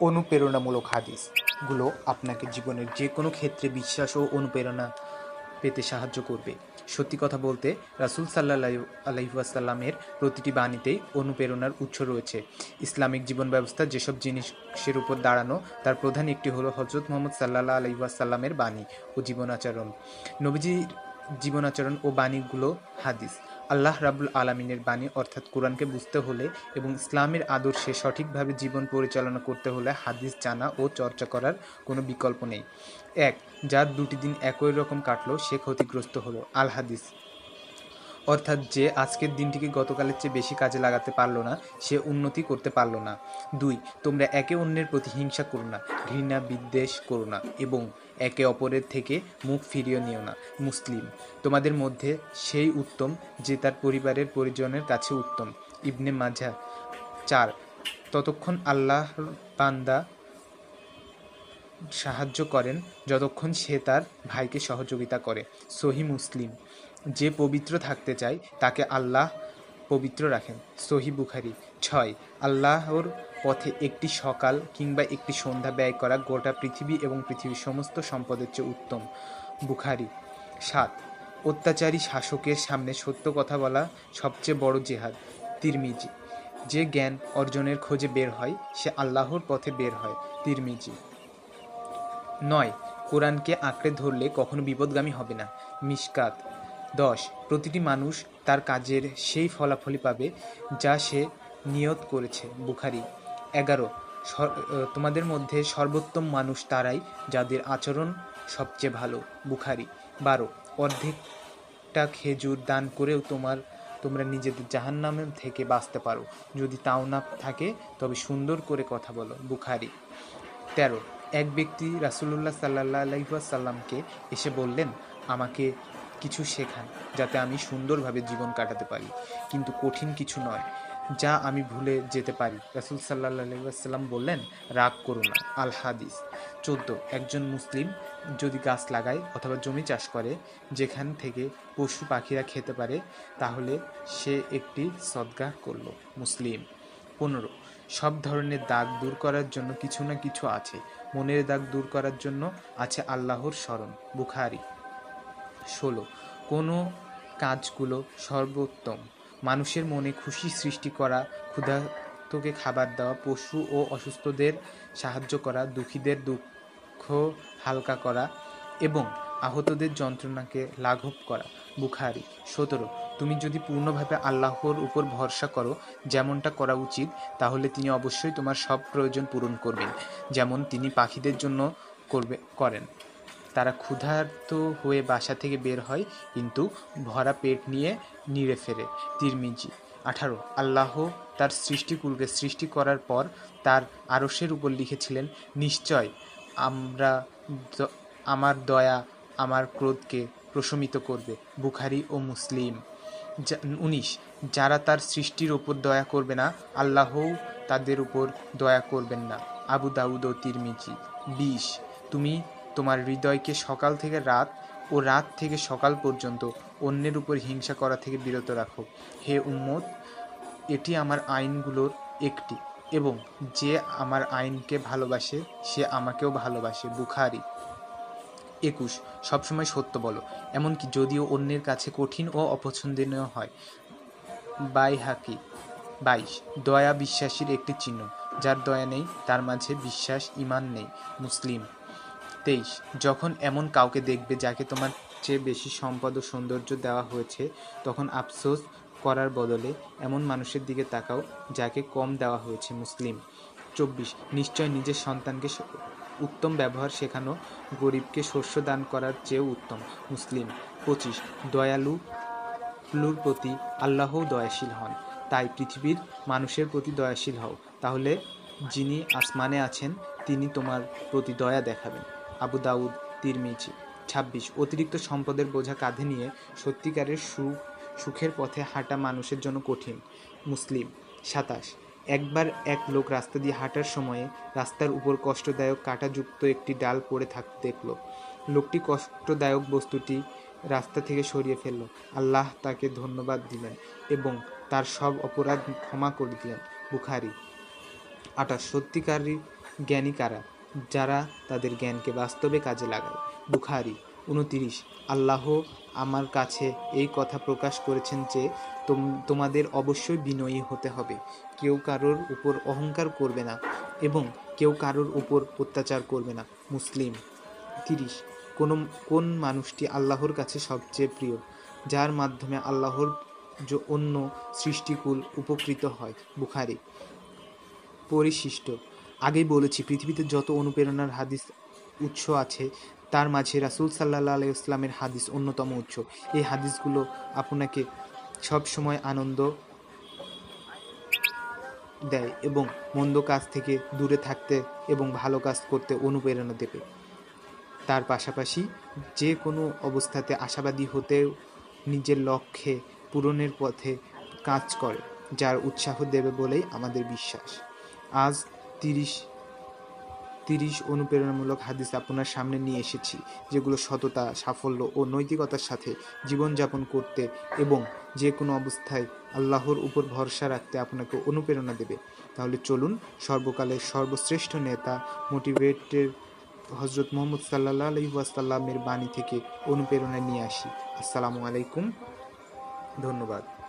অনুপ্রেরণামূলক হাদিসগুলো আপনাকে জীবনের যে কোনো ক্ষেত্রে বিশ্বাস ও অনুপ্রেরণা পেতে সাহায্য করবে। সত্যি কথা বলতে, রাসুল সাল্লাহ আলহিউসাল্লামের প্রতিটি বাণীতেই অনুপ্রেরণার উৎস রয়েছে। ইসলামিক জীবন ব্যবস্থা যেসব জিনিসের উপর দাঁড়ানো, তার প্রধান একটি হলো হজরত মোহাম্মদ সাল্লাহ আলহিউসাল্লামের বাণী ও জীবনাচরণ। নবীজির জীবনাচরণ ও বাণীগুলো হাদিস। আল্লাহ রাবুল আলমিনের বাণী অর্থাৎ কোরআনকে বুঝতে হলে এবং ইসলামের আদর্শে সঠিকভাবে জীবন পরিচালনা করতে হলে হাদিস জানা ও চর্চা করার কোনো বিকল্প নেই। এক, যার দুটি দিন একই রকম কাটলো, সে ক্ষতিগ্রস্ত হলো। আল হাদিস। অর্থাৎ যে আজকের দিনটিকে গতকালের চেয়ে বেশি কাজে লাগাতে পারল না, সে উন্নতি করতে পারল না। দুই, তোমরা একে অন্যের প্রতি হিংসা করো না, ঘৃণা, বিদ্বেষ করো না এবং একে অপরের থেকে মুখ ফিরিয়ে নিও না, মুসলিম। তোমাদের মধ্যে সেই উত্তম যে তার পরিবারের পরিজনের কাছে উত্তম। ইবনে মাঝা চার, ততক্ষণ আল্লাহর বান্দা সাহায্য করেন যতক্ষণ সে তার ভাইকে সহযোগিতা করে। সহি মুসলিম, যে পবিত্র থাকতে চায় তাকে আল্লাহ পবিত্র রাখেন। সহি বুখারি ছয়, আল্লাহর পথে একটি সকাল কিংবা একটি সন্ধ্যা ব্যয় করা গোটা পৃথিবী এবং পৃথিবীর সমস্ত সম্পদের চেয়ে উত্তম। বুখারি সাত, অত্যাচারী শাসকের সামনে সত্য কথা বলা সবচেয়ে বড় জেহাদ। তিরমিজি, যে জ্ঞান অর্জনের খোঁজে বের হয়, সে আল্লাহর পথে বের হয়। তিরমিজি নয়, কোরআনকে আঁকড়ে ধরলে কখনো বিপদগামী হবে না। মিসকাত দশ, প্রতিটি মানুষ তার কাজের সেই ফলাফলই পাবে যা সে নিয়ত করেছে। বুখারি, এগারো তোমাদের মধ্যে সর্বোত্তম মানুষ তারাই যাদের আচরণ সবচেয়ে ভালো। বুখারি, বারো, অর্ধেকটা খেজুর দান করেও তোমার, তোমরা নিজেদের জাহান্নামের থেকে বাঁচতে পারো। যদি তাও না থাকে, তবে সুন্দর করে কথা বলো। বুখারি, তেরো, এক ব্যক্তি রাসুলুল্লাহ সাল্লাহ আলাইসাল্লামকে এসে বললেন, আমাকে কিছু শেখান, যাতে আমি সুন্দরভাবে জীবন কাটাতে পারি। কিন্তু কঠিন কিছু নয়, যা আমি ভুলে যেতে পারি। রাসুল সাল্লাহ আলাইসাল্লাম বললেন, রাগ করো না। আল হাদিস। চোদ্দ, একজন মুসলিম যদি গাছ লাগায় অথবা জমি চাষ করে, যেখান থেকে পশু পাখিরা খেতে পারে, তাহলে সে একটি সদ্গাহ করল, মুসলিম। পনেরো, সব ধরনের দাগ দূর করার জন্য কিছু না কিছু আছে। মনের দাগ দূর করার জন্য আছে আল্লাহর স্মরণ, বুখারি। ষোলো। কোনো কাজগুলো সর্বোত্তম। মানুষের মনে খুশি সৃষ্টি করা, ক্ষুধার্তকে খাবার দেওয়া, পশু ও অসুস্থদের সাহায্য করা, দুঃখীদের দুঃখ হালকা করা এবং আহতদের যন্ত্রণাকে লাঘব করা। বুখারি, সতেরো। তুমি যদি পূর্ণভাবে আল্লাহর উপর ভরসা করো, যেমনটা করা উচিত, তাহলে তিনি অবশ্যই তোমার সব প্রয়োজন পূরণ করবেন, যেমন তিনি পাখিদের জন্য করবে, করেন। তারা ক্ষুধার্ত হয়ে বাসা থেকে বের হয়, কিন্তু ভরা পেট নিয়ে নিড়ে ফেরে তিরমিজি। আঠারো, আল্লাহ তার সৃষ্টিকুলকে সৃষ্টি করার পর তার আরসের উপর লিখেছিলেন, নিশ্চয় আমরা আমার দয়া আমার ক্রোধকে প্রশমিত করবে, বুখারি ও মুসলিম। উনিশ, যারা তার সৃষ্টির ওপর দয়া করবে না, আল্লাহও তাদের উপর দয়া করবেন না। আবু দাউদ ও তিরমিজি। বিশ, তুমি তোমার হৃদয়কে সকাল থেকে রাত ও রাত থেকে সকাল পর্যন্ত অন্যের উপর হিংসা করা থেকে বিরত রাখো। হে উম্মত, এটি আমার আইনগুলোর একটি এবং যে আমার আইনকে ভালোবাসে, সে আমাকেও ভালোবাসে। বুখারি একুশ। সবসময় সত্য বলো, এমনকি যদিও অন্যের কাছে কঠিন ও অপছন্দনীয় হয়। বাই হাকি বাইশ। দয়া বিশ্বাসীর একটি চিহ্ন, যার দয়া নেই, তার মাঝে বিশ্বাস ইমান নেই। মুসলিম তেইশ। যখন এমন কাউকে দেখবে যাকে তোমার চেয়ে বেশি সম্পদ ও সৌন্দর্য দেওয়া হয়েছে, তখন আফসোস করার বদলে এমন মানুষের দিকে তাকাও যাকে কম দেওয়া হয়েছে মুসলিম। চব্বিশ। নিশ্চয় নিজের সন্তানকে উত্তম ব্যবহার শেখানো গরিবকে শস্য দান করার চেয়েও উত্তম মুসলিম। পঁচিশ। দয়ালু লুর প্রতি আল্লাহও দয়াশীল হন। তাই পৃথিবীর মানুষের প্রতি দয়াশীল হও। তাহলে যিনি আসমানে আছেন, তিনি তোমার প্রতি দয়া দেখাবেন। আবু দাউদ, তিরমিজি। ছাব্বিশ, অতিরিক্ত সম্পদের বোঝা কাঁধে নিয়ে সত্যিকারের সুখ, সুখের পথে হাঁটা মানুষের জন্য কঠিন। মুসলিম। সাতাশ, একবার এক লোক রাস্তা দিয়ে হাঁটার সময়ে রাস্তার উপর কষ্টদায়ক কাঁটাযুক্ত একটি ডাল পড়ে থাকতে দেখল। লোকটি কষ্টদায়ক বস্তুটি রাস্তা থেকে সরিয়ে ফেলল। আল্লাহ তাকে ধন্যবাদ দিলেন এবং তার সব অপরাধ ক্ষমা করে দিলেন। বুখারি। আটা সত্যিকারী জ্ঞানী কারা? যারা তাদের জ্ঞানকে বাস্তবে কাজে লাগায়। বুখারি, উনতিরিশ। আল্লাহ আমার কাছে এই কথা প্রকাশ করেছেন যে, তোম- তোমাদের অবশ্যই বিনয়ী হতে হবে। কেউ কারোর উপর অহংকার করবে না এবং কেউ কারোর উপর অত্যাচার করবে না। মুসলিম, তিরিশ। কোন কোন মানুষটি আল্লাহর কাছে সবচেয়ে প্রিয়, যার মাধ্যমে আল্লাহর জ- অন্য সৃষ্টিকুল উপকৃত হয়? বুখারি, পরিশিষ্ট। আগেই বলেছি, পৃথিবীতে যত অনুপ্রেরণার হাদিস উৎস আছে, তার মাঝে রাসূল সাল্লাহ আলাই ইসলামের হাদিস অন্যতম উৎস। এই হাদিসগুলো আপনাকে সব সময় আনন্দ দেয় এবং মন্দ কাজ থেকে দূরে থাকতে এবং ভালো কাজ করতে অনুপ্রেরণা দেবে। তার পাশাপাশি যে কোনো অবস্থাতে আশাবাদী হতেও নিজের লক্ষ্যে পূরণের পথে কাজ করে, যার উৎসাহ দেবে বলেই আমাদের বিশ্বাস। আজ তিরিশ তিরিশ অনুপ্রেরণামূলক হাদিস আপনার সামনে নিয়ে এসেছি, যেগুলো সততা, সাফল্য ও নৈতিকতার সাথে জীবনযাপন করতে এবং যে কোনো অবস্থায় আল্লাহর উপর ভরসা রাখতে আপনাকে অনুপ্রেরণা দেবে। তাহলে চলুন সর্বকালের সর্বশ্রেষ্ঠ নেতা মোটিভেটের হজরত মোহাম্মদ সাল্লাহ আলহিহাসাল্লামের বাণী থেকে অনুপ্রেরণা নিয়ে আসি। আসসালামু আলাইকুম। ধন্যবাদ।